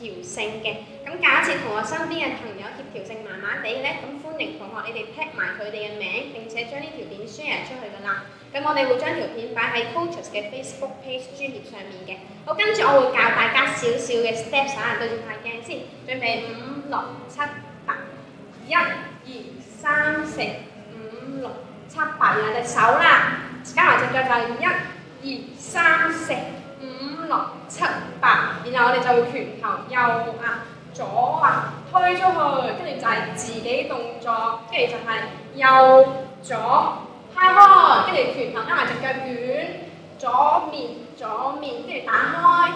調性嘅。咁假設同我身邊嘅朋友協調性麻麻地咧，咁歡迎同學你哋 tag 埋佢哋嘅名，並且將呢條片 share 出去㗎啦。咁我哋會將條片擺喺 Coaches 嘅 Facebook page 專頁上面嘅。好，跟住我會教大家少少嘅 steps 啊，對住塊鏡先，準備五六七八，一二三四五六七八，然後隻手啦，加埋隻腳就一二三四。六七八，然後我哋就會拳頭右壓左壓推出去，跟住就係自己動作，跟住就係右左開開，跟住拳頭加埋隻腳捲，左面左面，跟住打開，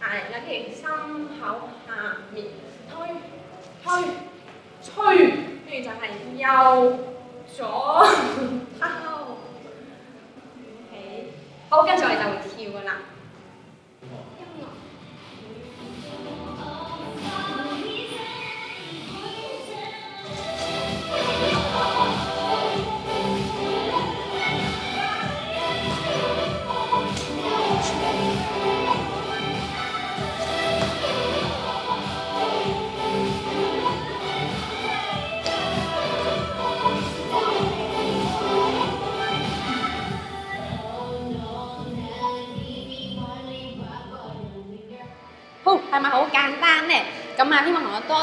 係啦，跟住心口下面推推推，跟住就係右左拋起，好，跟住我哋就會跳噶啦。